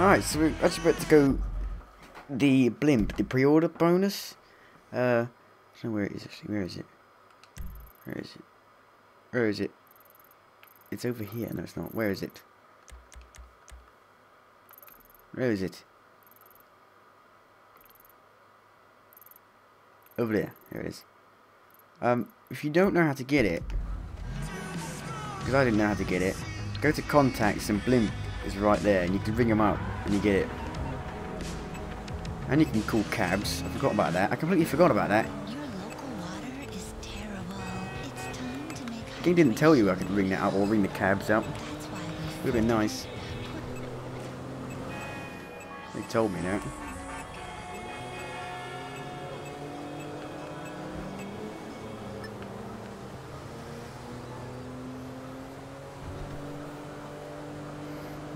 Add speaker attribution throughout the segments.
Speaker 1: Alright, so we're actually about to go the blimp, the pre-order bonus. Uh, know where it is actually. Where is it? Where is it? Where is it? It's over here. No, it's not. Where is it? Where is it? Over there. There it is. Um, if you don't know how to get it, because I didn't know how to get it, go to contacts and blimp is right there, and you can ring them up and you get it. And you can call cabs. I forgot about that. I completely forgot about that.
Speaker 2: Your local water is terrible. It's time to make
Speaker 1: The game didn't tell you I could ring that up or ring the cabs up. Would have been nice. They told me that.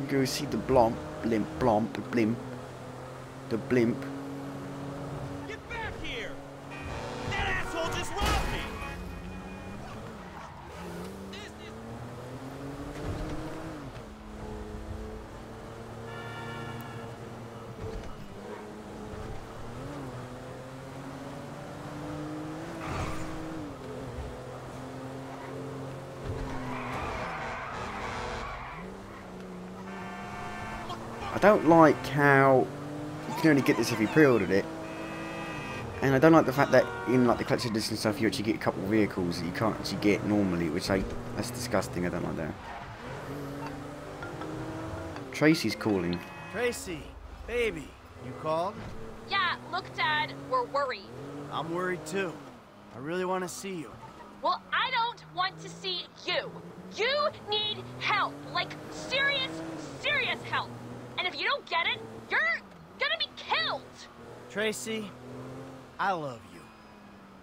Speaker 1: You go see the blomp, blimp, blomp, blimp, the blimp. I don't like how you can only get this if you pre-ordered it. And I don't like the fact that in like the collector's edition stuff you actually get a couple of vehicles that you can't actually get normally, which I that's disgusting, I don't like that. Tracy's calling.
Speaker 3: Tracy, baby, you called?
Speaker 4: Yeah, look, Dad, we're worried.
Speaker 3: I'm worried too. I really want to see you.
Speaker 4: Well, I don't want to see you. You need help. Like, serious, serious help. And if you don't get it, you're gonna be killed.
Speaker 3: Tracy, I love you.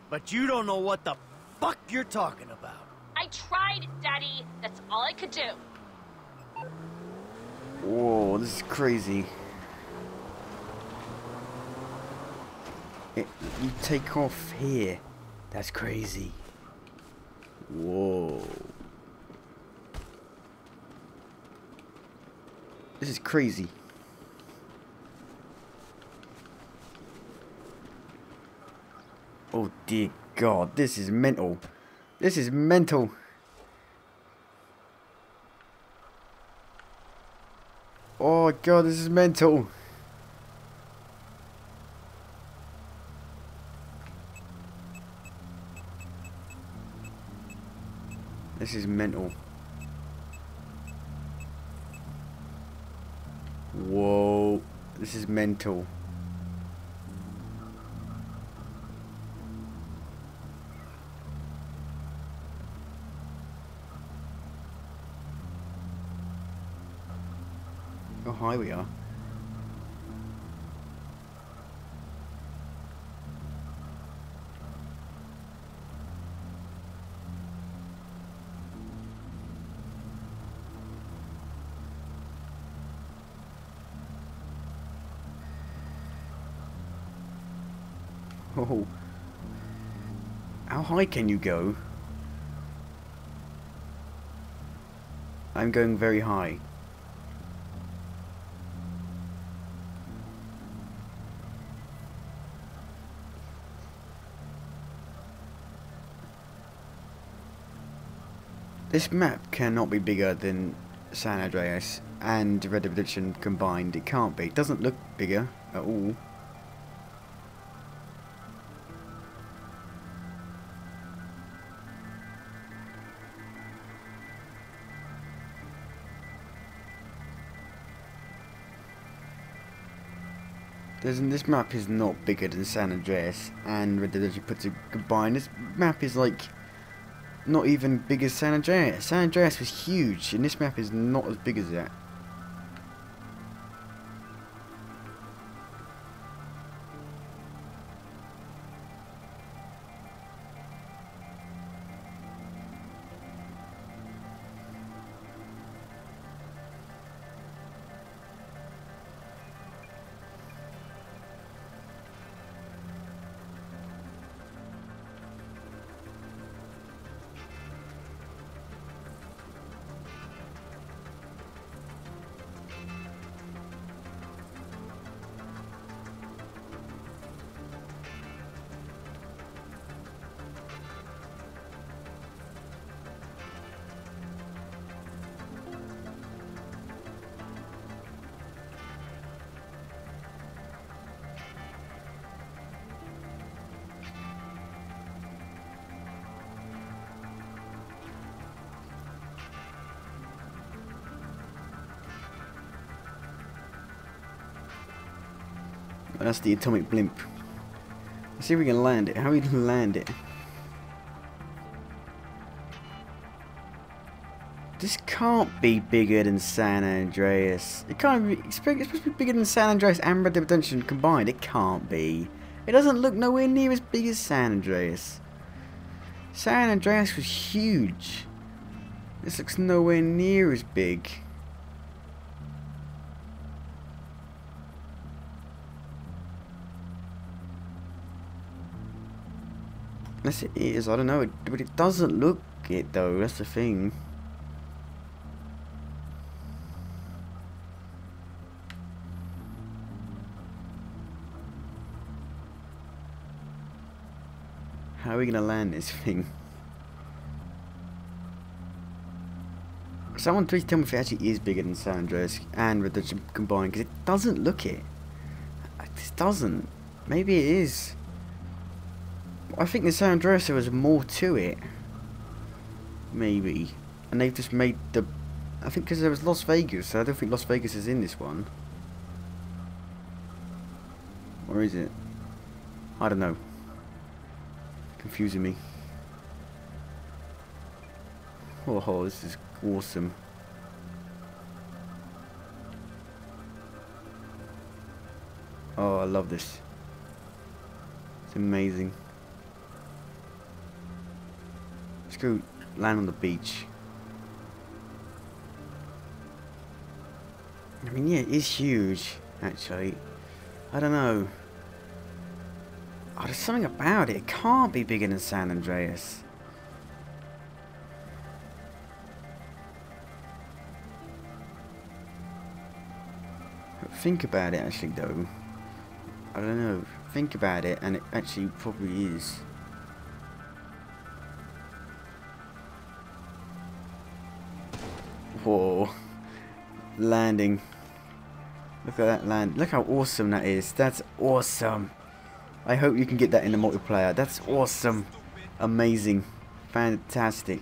Speaker 3: But you don't know what the fuck you're talking about.
Speaker 4: I tried, Daddy. That's all I could do.
Speaker 1: Whoa, this is crazy. It, you take off here. That's crazy. Whoa. This is crazy. Oh dear god, this is mental. This is mental. Oh god, this is mental. This is mental. Whoa, this is mental. Oh, high we are. Oh. How high can you go? I'm going very high. This map cannot be bigger than San Andreas and Red Dead Redemption combined. It can't be. It doesn't look bigger at all. This map is not bigger than San Andreas and Red Dead Redemption put combined. This map is like not even big as San Andreas. San Andreas was huge, and this map is not as big as that. Oh, that's the atomic blimp. Let's see if we can land it. How are we to land it? This can't be bigger than San Andreas. It can't be. It's supposed to be bigger than San Andreas and Red Dead Redemption combined. It can't be. It doesn't look nowhere near as big as San Andreas. San Andreas was huge. This looks nowhere near as big. Yes, it is. I don't know, but it doesn't look it though. That's the thing. How are we gonna land this thing? Someone please tell me if it actually is bigger than San Andreas and Red Dead combined, because it doesn't look it. It doesn't. Maybe it is. I think the San Andreas there was more to it. Maybe. And they've just made the... I think because there was Las Vegas, so I don't think Las Vegas is in this one. Or is it? I don't know. Confusing me. Oh, this is awesome. Oh, I love this. It's amazing. Land on the beach. I mean, yeah, it is huge, actually. I don't know. Oh, there's something about it. It can't be bigger than San Andreas. Think about it, actually, though. I don't know. Think about it, and it actually probably is. Whoa. Landing. Look at that land. Look how awesome that is. That's awesome. I hope you can get that in the multiplayer. That's awesome. Amazing. Fantastic.